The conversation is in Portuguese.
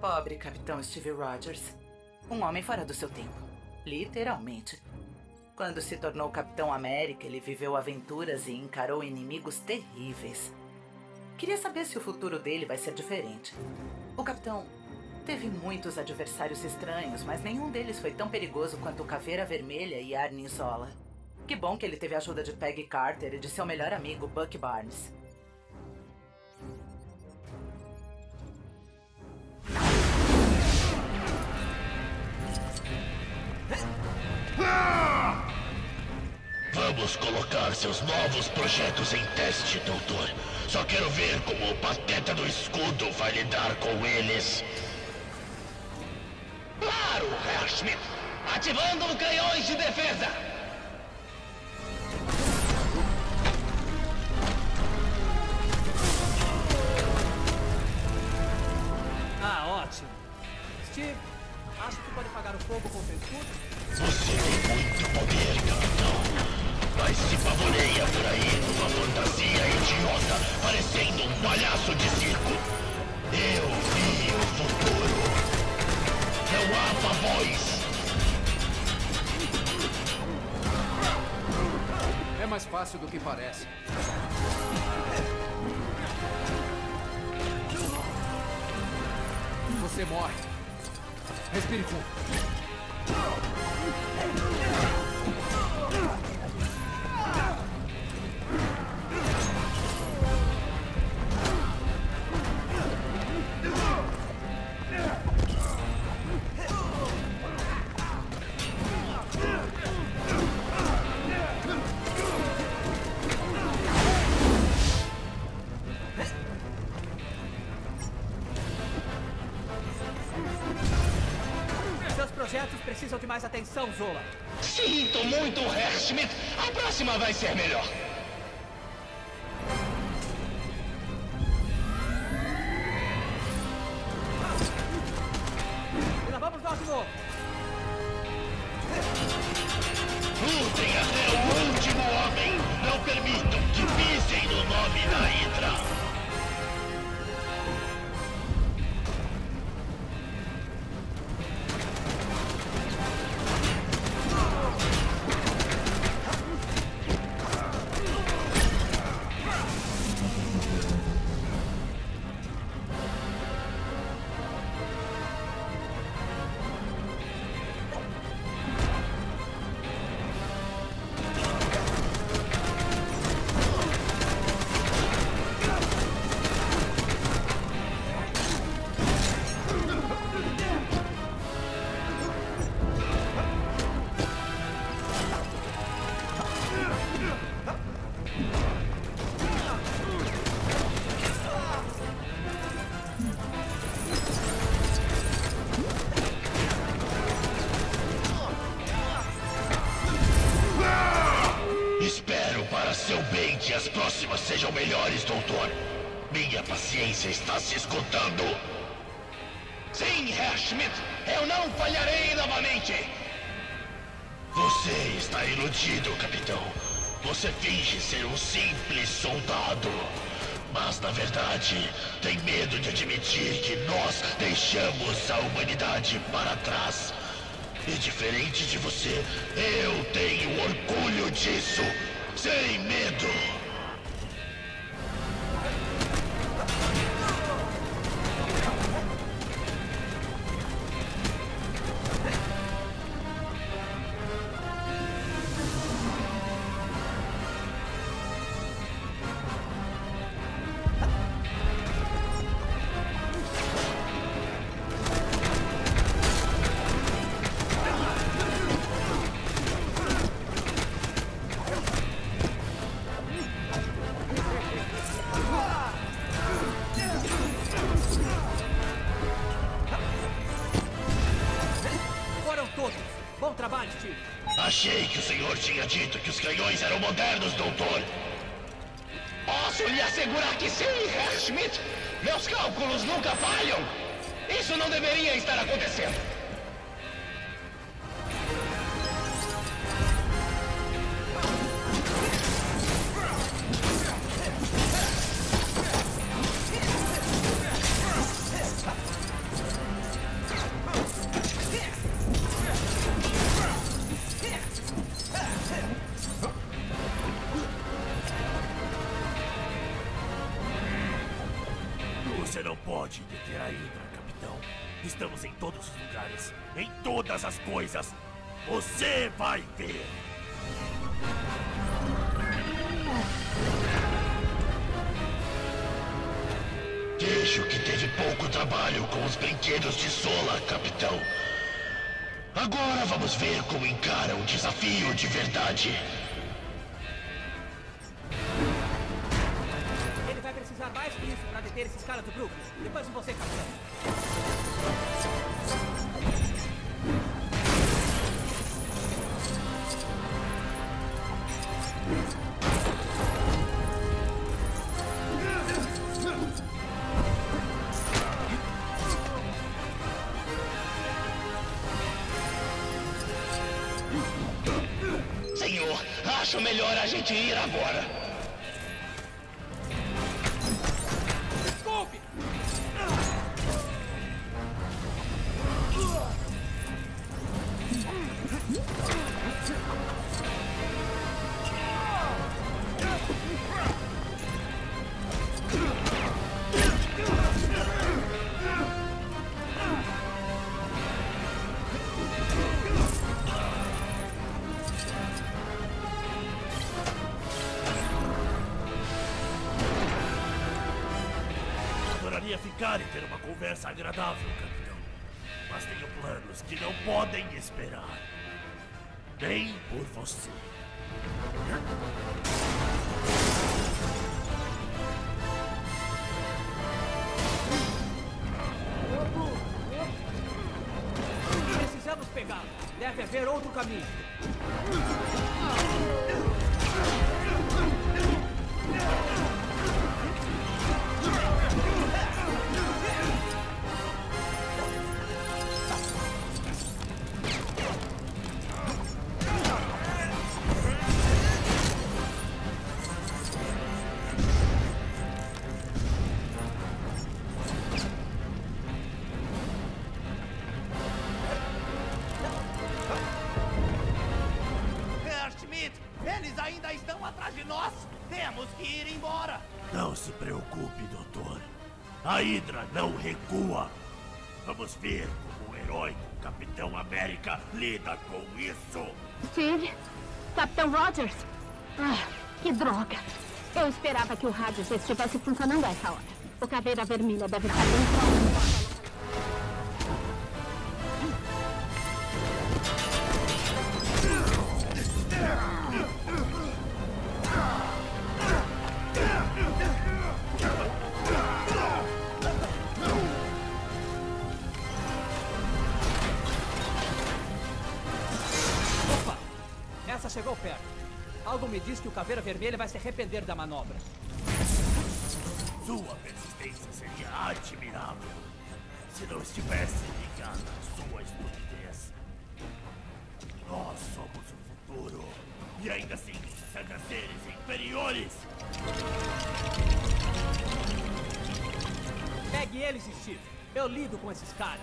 pobre capitão Steve Rogers. Um homem fora do seu tempo. Literalmente. Quando se tornou Capitão América, ele viveu aventuras e encarou inimigos terríveis. Queria saber se o futuro dele vai ser diferente. O capitão teve muitos adversários estranhos, mas nenhum deles foi tão perigoso quanto Caveira Vermelha e Arnim Zola. Que bom que ele teve a ajuda de Peggy Carter e de seu melhor amigo Buck Barnes. Vamos colocar seus novos projetos em teste, doutor. Só quero ver como o pateta do escudo vai lidar com eles. Claro, Herr Schmidt! Ativando canhões de defesa! Que parece. Você morre. Respire fundo. Precisam de mais atenção, Zola. Sinto muito, Herr Schmidt. A próxima vai ser melhor. As próximas sejam melhores, doutor. Minha paciência está se esgotando. Sim, Herr Schmidt. Eu não falharei novamente. Você está iludido, capitão. Você finge ser um simples soldado. Mas, na verdade, tem medo de admitir que nós deixamos a humanidade para trás. E diferente de você, eu tenho orgulho disso. Sem medo. Bom trabalho, Steve. Achei que o senhor tinha dito que os canhões eram modernos, doutor. Posso lhe assegurar que sim, Herr Schmidt. Meus cálculos nunca falham. Isso não deveria estar acontecendo. Pode deter a Hydra, capitão. Estamos em todos os lugares, em todas as coisas. Você vai ver. Vejo que teve pouco trabalho com os brinquedos de Sola, capitão. Agora vamos ver como encara um desafio de verdade. Caras do grupo. Depois de você, capitão. Senhor, acho melhor a gente ir agora. Adoraria ficar e ter uma conversa agradável, capitão. Mas tenho planos que não podem esperar. Nem por você. Precisamos pegá-lo. Deve haver outro caminho. Eles ainda estão atrás de nós. Temos que ir embora. Não se preocupe, doutor. A Hydra não recua. Vamos ver como o herói do Capitão América lida com isso. Steve? Capitão Rogers? Ah, que droga. Eu esperava que o rádio já estivesse funcionando a essa hora. O Caveira Vermelha deve estar bem próximo. Opa! Essa chegou perto. Algo me diz que o Caveira Vermelha vai se arrepender da manobra. Sua persistência seria admirável se não estivesse ligada à sua estupidez. Nós somos o futuro e ainda assim será seres inferiores. Pegue eles, Steve. Eu lido com esses caras.